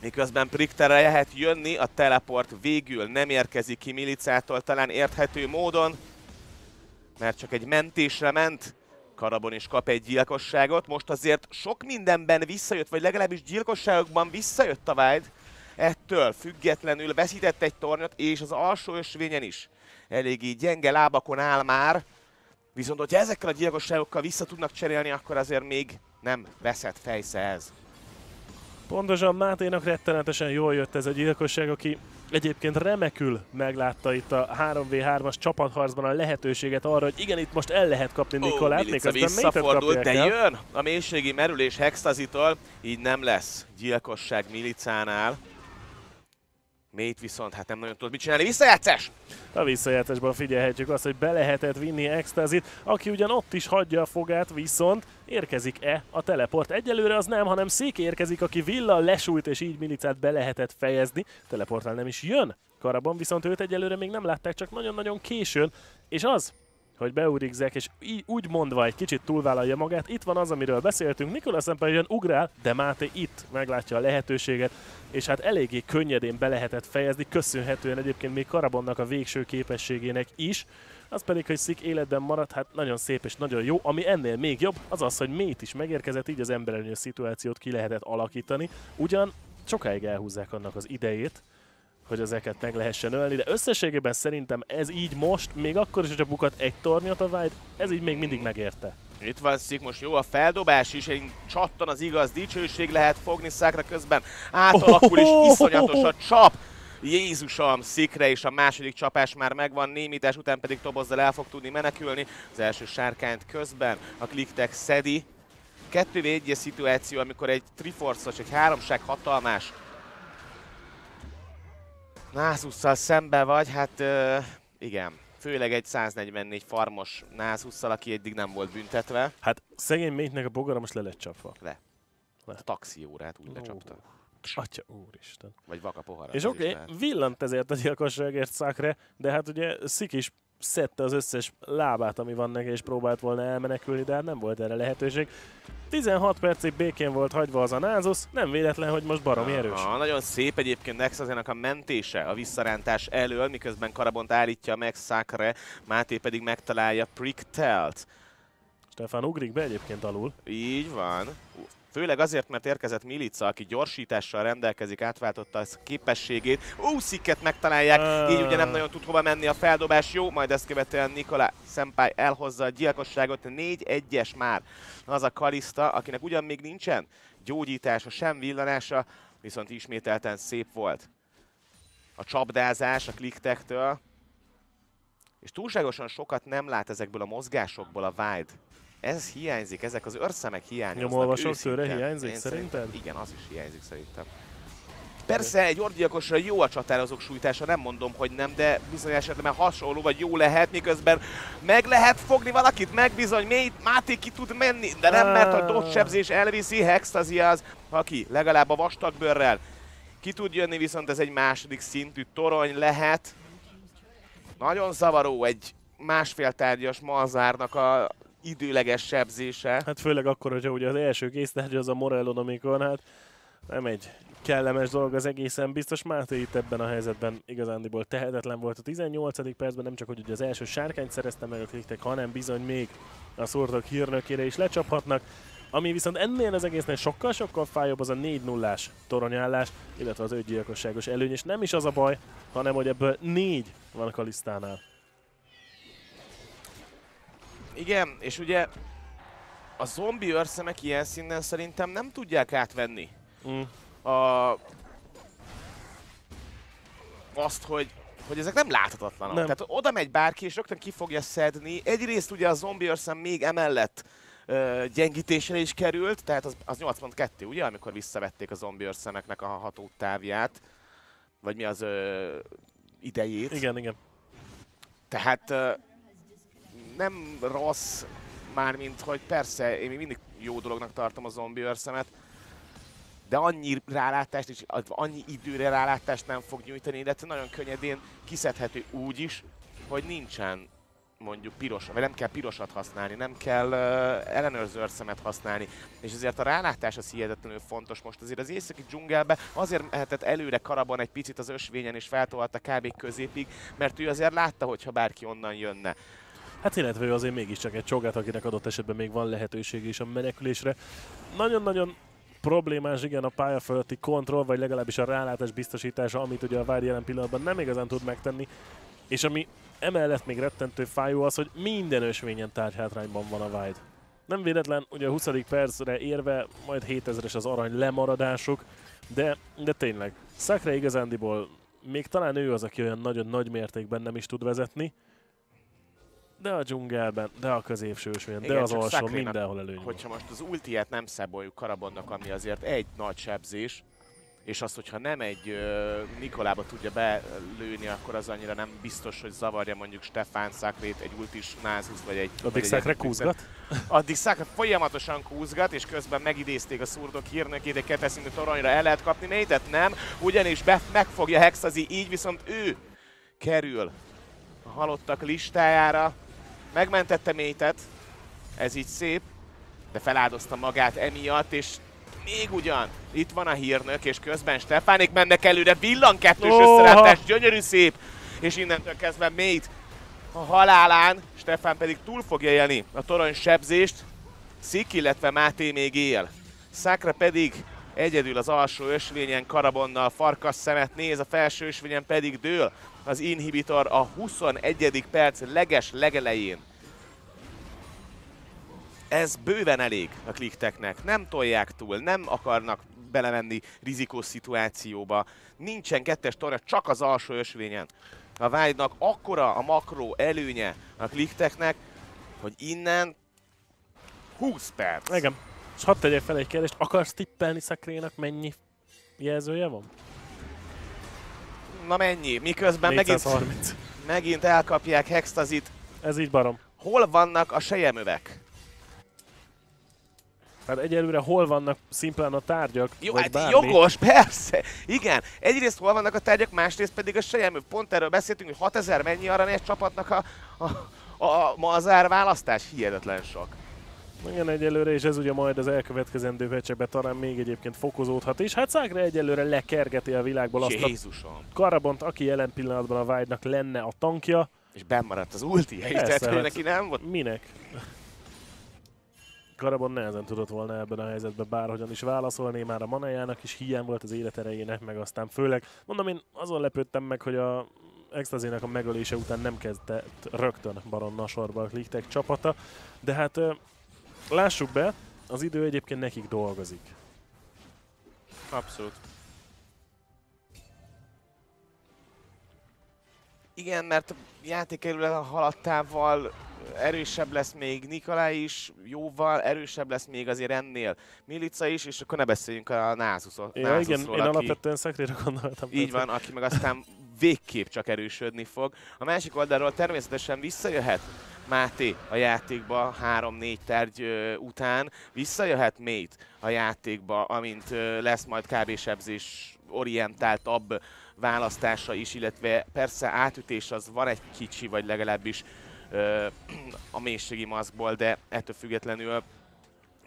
A: miközben Prikterre lehet jönni, a teleport végül nem érkezik ki Milicától, talán érthető módon, mert csak egy mentésre ment. Karabon is kap egy gyilkosságot. Most azért sok mindenben visszajött, vagy legalábbis gyilkosságokban visszajött a Wild. Ettől függetlenül veszített egy tornyot, és az alsó ösvényen is eléggé gyenge lábakon áll már. Viszont, hogyha ezekkel a gyilkosságokkal vissza tudnak cserélni, akkor azért még nem veszett fejsze ez.
B: Pontosan Máténak rettenetesen jól jött ez a gyilkosság, aki egyébként remekül meglátta itt a 3v3-as csapatharcban a lehetőséget arra, hogy igen, itt most el lehet kapni Nikolát,
A: még visszafordult, de el. jön a mélységi merülés Hextazitól, így nem lesz gyilkosság Milicánál. Mate viszont hát nem nagyon tud mit csinálni. Visszajátszás!
B: A visszajátszásban figyelhetjük azt, hogy be lehetett vinni Extazit, aki ugyan ott is hagyja a fogát, viszont érkezik-e a teleport? Egyelőre az nem, hanem Szék érkezik, aki villa lesújt, és így Milicát be lehetett fejezni. Teleportál nem is jön. Karabon viszont őt egyelőre még nem látták, csak nagyon-nagyon későn. És az, hogy beúrik Zek, és így, úgy mondva egy kicsit túlvállalja magát. Itt van az, amiről beszéltünk. Nikola szemben jön ugrál, de Máté itt meglátja a lehetőséget, és hát eléggé könnyedén be lehetett fejezni, köszönhetően egyébként még Karabonnak a végső képességének is. Az pedig, hogy Szik életben maradt, hát nagyon szép és nagyon jó. Ami ennél még jobb, az az, hogy Mét is megérkezett, így az emberelőnyös szituációt ki lehetett alakítani. Ugyan sokáig elhúzzák annak az idejét, hogy ezeket meg lehessen ölni, de összességében szerintem ez így most, még akkor is, hogyha bukat egy tornyot a White, ez így még mindig megérte.
A: Itt van Szik, most jó a feldobás is, egy csattan az igaz dicsőség lehet fogni Szákra közben, átalakul és iszonyatos a csap. Jézusom, Szikre és a második csapás már megvan, némítás után pedig Tobozzal el fog tudni menekülni. Az első sárkányt közben a kliktek szedi. 2 v 1 szituáció, amikor egy triforcos, egy háromság hatalmás Nászusszal szembe vagy, hát uh, igen. Főleg egy 144 farmos Nászusszal, aki eddig nem volt büntetve.
B: Hát szegény métnek a bogara most le lett csapva.
A: Le. Le. A taxiórát úgy lecsapta.
B: Atya úristen.
A: Vagy vaka pohara.
B: És oké, okay, villant ezért a gyilkosságért Szakre, de hát ugye Szik is szedte az összes lábát, ami van neki, és próbált volna elmenekülni, de hát nem volt erre lehetőség. 16 percig békén volt hagyva az a Názus, nem véletlen, hogy most baromi erős.
A: Ah, nagyon szép egyébként Nexasénak a mentése a visszarántás elől, miközben Karabont állítja meg Szakre, Máté pedig megtalálja Pricktelt.
B: Stefan ugrik be egyébként alul.
A: Így van. Főleg azért, mert érkezett Milica, aki gyorsítással rendelkezik, átváltotta a képességét. Úsziket megtalálják, így ugye nem nagyon tud hova menni a feldobás. Jó, majd ezt követően Nikola Senpai elhozza a gyilkosságot. 4-1-es már az a Kalista, akinek ugyan még nincsen gyógyítása, sem villanása, viszont ismételten szép volt. A csapdázás a kliktektől, és túlságosan sokat nem lát ezekből a mozgásokból a Wide ez hiányzik, ezek az őrszemek hiányoznak.
B: Nyomolvasó szőre hiányzik Én szerinted?
A: Igen, az is hiányzik szerintem. Persze egy ordiakosra jó a csatározók sújtása, nem mondom, hogy nem, de bizony esetben hasonló vagy jó lehet, miközben meg lehet fogni valakit, meg bizony mély, Máté ki tud menni, de nem, mert a sebzés elviszi, Hextazi az, aki legalább a vastagbőrrel ki tud jönni, viszont ez egy második szintű torony lehet. Nagyon zavaró egy másfél tárgyas Malzárnak a időleges sebzése.
B: Hát főleg akkor, hogyha ugye az első késztárgy az a Morellon, amikor hát nem egy kellemes dolog az egészen biztos. Máté itt ebben a helyzetben igazándiból tehetetlen volt a 18. percben, nem csak hogy ugye az első sárkányt szerezte meg a kliktek, hanem bizony még a szurtok hírnökére is lecsaphatnak. Ami viszont ennél az egésznél sokkal-sokkal fájóbb az a 4 0 toronyállás, illetve az ötgyilkosságos előny, és nem is az a baj, hanem hogy ebből négy van a Kalisztánál.
A: Igen, és ugye a zombi őrszemek ilyen szinten szerintem nem tudják átvenni mm. a... azt, hogy, hogy ezek nem láthatatlanok. Nem. Tehát oda megy bárki, és rögtön ki fogja szedni. Egyrészt ugye a zombi őrszem még emellett ö, gyengítésre is került, tehát az, az 8.2, ugye, amikor visszavették a zombi őrszemeknek a hatótávját, vagy mi az ö, idejét.
B: Igen, igen.
A: Tehát ö, nem rossz, mármint, hogy persze, én még mindig jó dolognak tartom a zombi őrszemet, de annyi rálátást és annyi időre rálátást nem fog nyújtani, illetve nagyon könnyedén kiszedhető úgy is, hogy nincsen mondjuk piros, vagy nem kell pirosat használni, nem kell uh, ellenőrző őrszemet használni, és ezért a rálátás az hihetetlenül fontos most azért az északi dzsungelbe, azért mehetett előre Karabon egy picit az ösvényen és feltolta kb. középig, mert ő azért látta, hogyha bárki onnan jönne.
B: Hát illetve ő azért mégiscsak egy csogát, akinek adott esetben még van lehetőség is a menekülésre. Nagyon-nagyon problémás igen a pálya fölötti kontroll, vagy legalábbis a rálátás biztosítása, amit ugye a Várd jelen pillanatban nem igazán tud megtenni. És ami emellett még rettentő fájó az, hogy minden ösvényen tárgyhátrányban van a Wide. Nem véletlen, ugye a 20. percre érve majd 7000-es az arany lemaradásuk, de, de tényleg, Szakre igazándiból még talán ő az, aki olyan nagyon nagy mértékben nem is tud vezetni, de a dzsungelben, de a középső de az alsó, mindenhol előny
A: Hogyha most az ultiát nem szaboljuk Karabonnak, ami azért egy nagy sebzés, és azt, hogyha nem egy uh, Nikolába tudja belőni, akkor az annyira nem biztos, hogy zavarja mondjuk Stefán Szakrét, egy ultis Názus, vagy egy...
B: Addig Szakre kúzgat?
A: Addig Szakre folyamatosan kúzgat, és közben megidézték a szurdok hírnökét, egy keteszintű toronyra el lehet kapni négyet, nem, ugyanis be, megfogja Hexazi, így viszont ő kerül a halottak listájára, Megmentette Métet, ez így szép, de feláldozta magát emiatt, és még ugyan, itt van a hírnök, és közben Stefánik mennek előre, villan kettős oh. gyönyörű szép, és innentől kezdve Mét a halálán, Stefán pedig túl fogja élni a torony sebzést, Szik, illetve Máté még él. Szakra pedig egyedül az alsó ösvényen Karabonnal farkas szemet néz, a felső ösvényen pedig dől az inhibitor a 21. perc leges legelején. Ez bőven elég a klikteknek, nem tolják túl, nem akarnak belemenni rizikós szituációba. Nincsen kettes torna, csak az alsó ösvényen. A Vájdnak akkora a makró előnye a klikteknek, hogy innen 20 perc.
B: Igen. És hadd tegyek fel egy kérdést, akarsz tippelni Szakrénak mennyi jelzője van?
A: Na mennyi? Miközben megint,
B: 430.
A: megint elkapják Hextazit.
B: Ez így barom.
A: Hol vannak a sejemövek?
B: Hát egyelőre hol vannak szimplán a tárgyak,
A: Jó,
B: vagy
A: hát
B: bármi.
A: jogos, persze. Igen. Egyrészt hol vannak a tárgyak, másrészt pedig a sejemöv. Pont erről beszéltünk, hogy 6000 mennyi arany egy csapatnak a, a, a, a mazár választás. Hihetetlen sok.
B: Igen, egyelőre, és ez ugye majd az elkövetkezendő meccsebe talán még egyébként fokozódhat is. Hát Szágre egyelőre lekergeti a világból azt a
A: Jézusom.
B: Karabont, aki jelen pillanatban a Vájdnak lenne a tankja.
A: És bemaradt az ulti
B: Persze,
A: tehát hogy
B: hát-
A: neki nem volt.
B: Minek? Karabon nehezen tudott volna ebben a helyzetben bárhogyan is válaszolni, már a manájának is hiány volt az életerejének, meg aztán főleg, mondom én azon lepődtem meg, hogy a Extazinek a megölése után nem kezdett rögtön Baronna sorba a Kliktek csapata, de hát lássuk be, az idő egyébként nekik dolgozik.
A: Abszolút. Igen, mert a játékerület a haladtával erősebb lesz még Nikolaj is, jóval erősebb lesz még azért ennél Milica is, és akkor ne beszéljünk a Názuszról,
B: Ja, igen, én
A: aki,
B: alapvetően Szekrére gondoltam.
A: így van, aki meg aztán végképp csak erősödni fog. A másik oldalról természetesen visszajöhet Máté a játékba 3-4 tárgy után, visszajöhet Mate a játékba, amint lesz majd kb. sebzés orientáltabb választása is, illetve persze átütés az van egy kicsi, vagy legalábbis a mélységi maszkból, de ettől függetlenül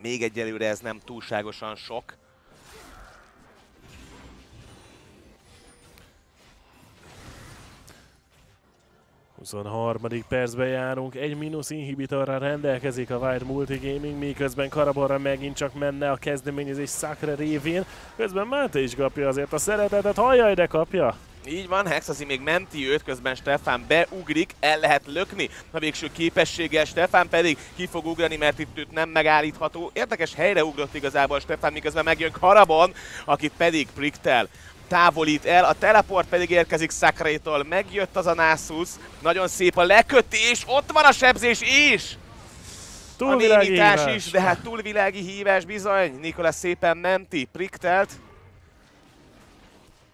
A: még egyelőre ez nem túlságosan sok.
B: 23. percben járunk, egy mínusz inhibitorral rendelkezik a Wild Multigaming, miközben Karaborra megint csak menne a kezdeményezés Sakre révén. Közben Máté is kapja azért a szeretetet, halljaj de kapja!
A: Így van, Hexazi még menti őt, közben Stefán beugrik, el lehet lökni a végső képességgel, Stefán pedig ki fog ugrani, mert itt őt nem megállítható. Érdekes helyre ugrott igazából Stefán, miközben megjön Karabon, akit pedig Priktel távolít el, a teleport pedig érkezik Sakrétól, megjött az a Nasus, nagyon szép a lekötés, ott van a sebzés is! A
B: Túlvilági
A: némítás
B: hívás.
A: is, de hát túlvilági hívás bizony. Nikola szépen menti, priktelt.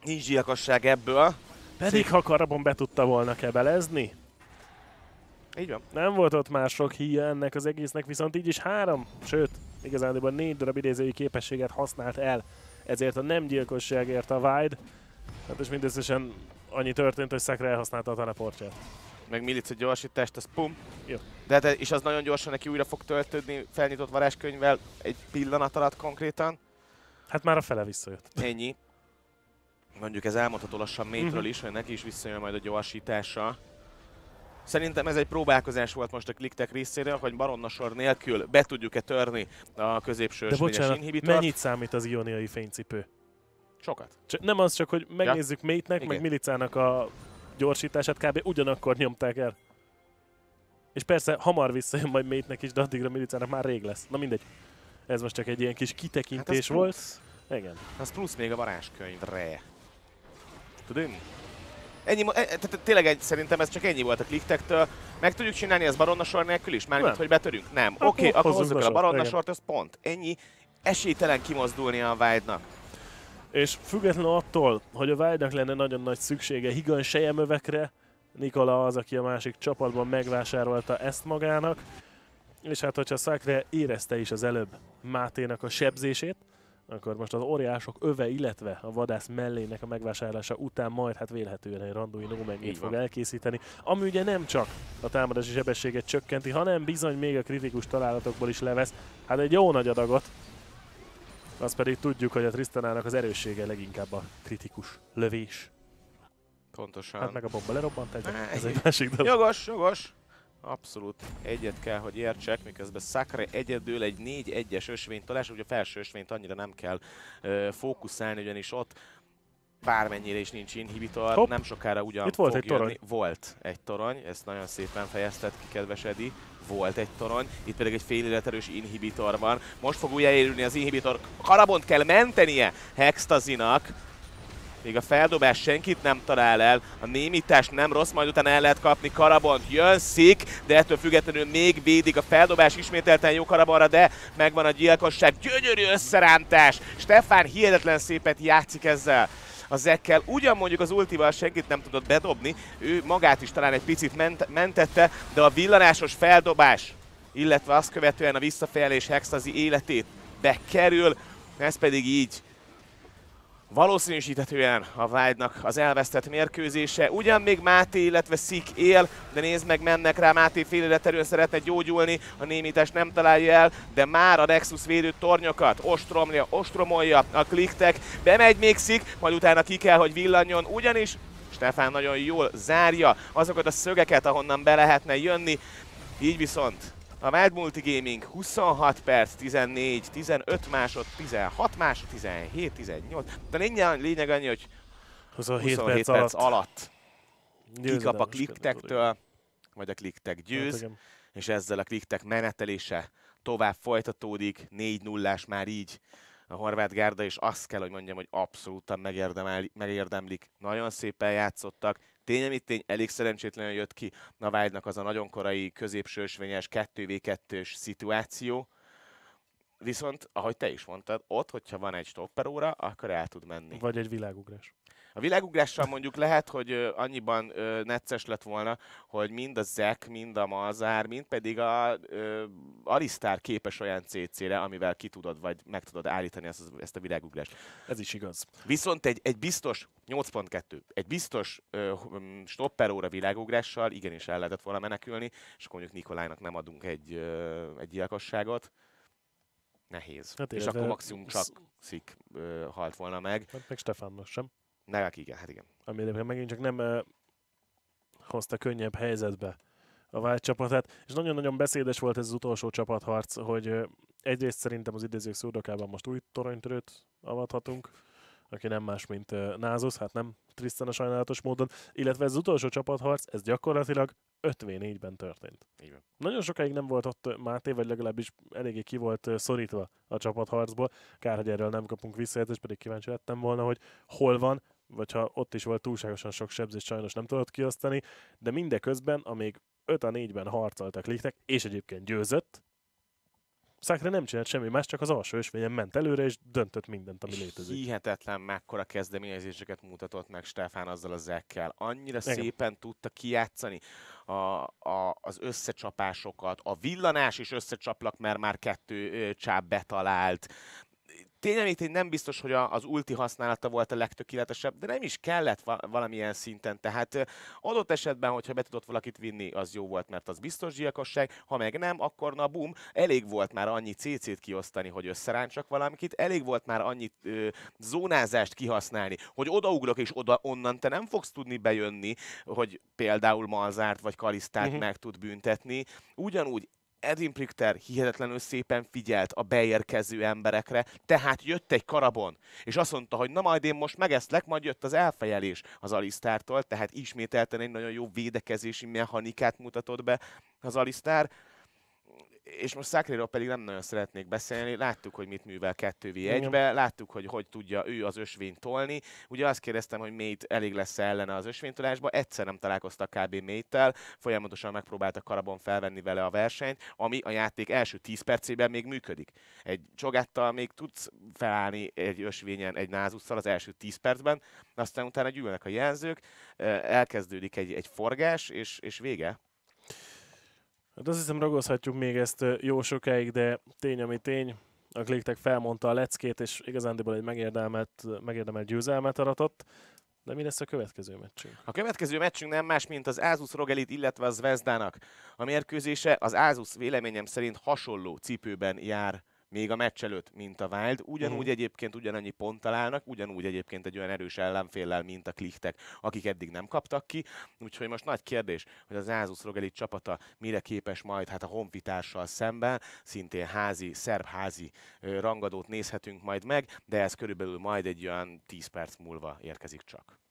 A: Nincs gyilkosság ebből.
B: Pedig ha Karabon be tudta volna kebelezni,
A: Így van.
B: nem volt ott már sok híja ennek az egésznek, viszont így is három, sőt, igazán négy darab idézői képességet használt el, ezért a nem gyilkosságért a Wide. Hát és mindösszesen annyi történt, hogy Szakra elhasználta a teleportját.
A: Meg Milica gyorsítást, az pum.
B: Jó.
A: De hát, és az nagyon gyorsan neki újra fog töltődni felnyitott varázskönyvvel egy pillanat alatt konkrétan.
B: Hát már a fele visszajött.
A: Ennyi. Mondjuk ez elmondható lassan métről
B: Mhm.
A: is, hogy neki is visszajön majd a gyorsítása. Szerintem ez egy próbálkozás volt most a Kliktek részéről, hogy Baronna sor nélkül be tudjuk-e törni a középső
B: De bocsánat,
A: inhibitort.
B: mennyit számít az ioniai fénycipő?
A: Sokat.
B: Csak, nem az csak, hogy megnézzük ja. Mate-nek, meg. Milicának a gyorsítását kb. ugyanakkor nyomták el. És persze hamar visszajön majd Mate-nek is, de addigra Milicának már rég lesz. Na mindegy. Ez most csak egy ilyen kis
A: Hát
B: kitekintés
A: ez
B: volt.
A: plusz.
B: Igen.
A: Az plusz még a varázskönyvre. Tudod? Ennyi, mo- e- tehát tényleg egy, szerintem ez csak ennyi volt a kliktektől. Meg tudjuk csinálni ezt baronna sor nélkül is? Mármint,
B: Nem.
A: hogy betörünk? Nem.
B: Akkor
A: Oké, okay, akkor hozzuk el a baronna sort, ez pont. Ennyi. Esélytelen kimozdulni a Wide-nak.
B: És függetlenül attól, hogy a Wildnak lenne nagyon nagy szüksége higan sejemövekre, Nikola az, aki a másik csapatban megvásárolta ezt magának, és hát hogyha Szakre érezte is az előbb Máténak a sebzését, akkor most az óriások öve, illetve a vadász mellének a megvásárlása után majd hát vélhetően egy randói no
A: Így
B: fog elkészíteni, ami ugye nem csak a támadási sebességet csökkenti, hanem bizony még a kritikus találatokból is levesz, hát egy jó nagy adagot, azt pedig tudjuk, hogy a Tristanának az erőssége leginkább a kritikus lövés.
A: Pontosan.
B: Hát meg a bomba lerobbant egy, ez egy másik dolog.
A: Jogos, jogos. Abszolút egyet kell, hogy értsek, miközben Sakre egyedül egy 4-1-es ösvényt talál, ugye a felső ösvényt annyira nem kell ö, fókuszálni, ugyanis ott bármennyire is nincs inhibitor,
B: Hopp.
A: nem sokára ugyan
B: Itt volt
A: fog
B: egy torony.
A: jönni. Volt egy torony, ezt nagyon szépen fejezted ki, kedves Edi. volt egy torony, itt pedig egy fél életerős inhibitor van. Most fog újjáérülni az inhibitor, Karabont kell mentenie Hextazinak, még a feldobás senkit nem talál el, a némítás nem rossz, majd utána el lehet kapni Karabont, jön Szik, de ettől függetlenül még védik a feldobás ismételten jó Karabonra, de megvan a gyilkosság, gyönyörű összerántás, Stefán hihetetlen szépet játszik ezzel. A Zekkel. Ugyan mondjuk az ultival senkit nem tudott bedobni, ő magát is talán egy picit ment mentette, de a villanásos feldobás, illetve azt követően a visszafejlés Hextazi életét bekerül, ez pedig így valószínűsíthetően a Vájdnak az elvesztett mérkőzése. Ugyan még Máté, illetve Szik él, de nézd meg, mennek rá, Máté féléleterőn szeretne gyógyulni, a némítás nem találja el, de már a Nexus védő tornyokat ostromlja, ostromolja a kliktek, bemegy még Szik, majd utána ki kell, hogy villanjon, ugyanis Stefán nagyon jól zárja azokat a szögeket, ahonnan be lehetne jönni, így viszont a Wild Multigaming 26 perc, 14, 15 másod, 16 másod, 17, 18. De lényeg, lényeg annyi, hogy
B: 27, 27 perc, perc alatt, alatt
A: kikap a kliktektől, vagy a kliktek győz, hát, és ezzel a kliktek menetelése tovább folytatódik, 4 0 már így a horvát gárda, és azt kell, hogy mondjam, hogy abszolútan megérdemlik. Nagyon szépen játszottak, Tény, amit tény, elég szerencsétlenül jött ki Navájdnak az a nagyon korai középsősvényes 2v2-s szituáció, Viszont, ahogy te is mondtad, ott, hogyha van egy stopper óra, akkor el tud menni.
B: Vagy egy világugrás.
A: A világugrással mondjuk lehet, hogy annyiban necces lett volna, hogy mind a Zek, mind a Mazár, mind pedig a ö, Alisztár képes olyan CC-re, amivel ki tudod, vagy meg tudod állítani ezt, ezt a világugrást.
B: Ez is igaz.
A: Viszont egy, egy biztos 8.2, egy biztos ö, stopper óra világugrással igenis el lehetett volna menekülni, és akkor mondjuk Nikolájnak nem adunk egy, ö, egy gyilkosságot nehéz. Hát és akkor maximum csak Szik ö, halt volna meg.
B: Hát meg Stefánnos sem.
A: Ne, hát igen, hát igen.
B: Ami megint csak nem uh, hozta könnyebb helyzetbe a vált csapatát, és nagyon-nagyon beszédes volt ez az utolsó csapatharc, hogy uh, egyrészt szerintem az idézők szódokában most új toronyrőt avathatunk, aki nem más, mint uh, Názus, hát nem Tristan a sajnálatos módon, illetve ez az utolsó csapatharc, ez gyakorlatilag 5v4-ben történt.
A: Igen.
B: Nagyon sokáig nem volt ott Máté, vagy legalábbis eléggé ki volt szorítva a csapatharcból. Kár, hogy erről nem kapunk visszajelzést, pedig kíváncsi lettem volna, hogy hol van, vagy ha ott is volt túlságosan sok sebzés, sajnos nem tudott kiosztani, de mindeközben, amíg 5 a 4-ben harcoltak Lichtek, és egyébként győzött, Szákra nem csinált semmi más, csak az alsó ösvényen ment előre, és döntött mindent, ami létezik.
A: Hihetetlen mekkora kezdeményezéseket mutatott meg Stefán azzal a zekkel. Annyira Igen. szépen tudta kijátszani a, a, az összecsapásokat. A villanás is összecsaplak, mert már kettő ö, csáp betalált tényleg nem biztos, hogy az ulti használata volt a legtökéletesebb, de nem is kellett valamilyen szinten. Tehát adott esetben, hogyha be tudott valakit vinni, az jó volt, mert az biztos gyilkosság, ha meg nem, akkor na bum, elég volt már annyi CC-t kiosztani, hogy összeráncsak valamit, elég volt már annyi ö, zónázást kihasználni, hogy odaugrok és oda onnan te nem fogsz tudni bejönni, hogy például Malzárt vagy Kalisztát uh-huh. meg tud büntetni. Ugyanúgy Edwin Prichter hihetetlenül szépen figyelt a beérkező emberekre, tehát jött egy karabon, és azt mondta, hogy na majd én most megeszlek, majd jött az elfejelés az Alisztártól, tehát ismételten egy nagyon jó védekezési mechanikát mutatott be az Alisztár és most Szákréról pedig nem nagyon szeretnék beszélni. Láttuk, hogy mit művel 2v1-be, láttuk, hogy hogy tudja ő az ösvényt tolni. Ugye azt kérdeztem, hogy Mate elég lesz ellene az ösvénytolásba, egyszer nem találkoztak kb. Mate-tel, folyamatosan megpróbáltak Karabon felvenni vele a versenyt, ami a játék első 10 percében még működik. Egy csogáttal még tudsz felállni egy ösvényen egy názusszal az első 10 percben, aztán utána gyűlnek a jelzők, elkezdődik egy, egy forgás, és, és vége.
B: Hát azt hiszem ragozhatjuk még ezt jó sokáig, de tény, ami tény. A Kliktek felmondta a leckét, és igazándiból egy megérdemelt, megérdemelt győzelmet aratott. De mi lesz a következő meccsünk?
A: A következő meccsünk nem más, mint az Azus Rogelit, illetve az Zvezdának. A mérkőzése az Azus véleményem szerint hasonló cipőben jár még a meccs előtt, mint a Wild. Ugyanúgy uh-huh. egyébként ugyanannyi pont találnak, ugyanúgy egyébként egy olyan erős ellenféllel, mint a Klichtek, akik eddig nem kaptak ki. Úgyhogy most nagy kérdés, hogy az Azus Rogelit csapata mire képes majd hát a honfitársal szemben, szintén házi, szerb házi rangadót nézhetünk majd meg, de ez körülbelül majd egy olyan 10 perc múlva érkezik csak.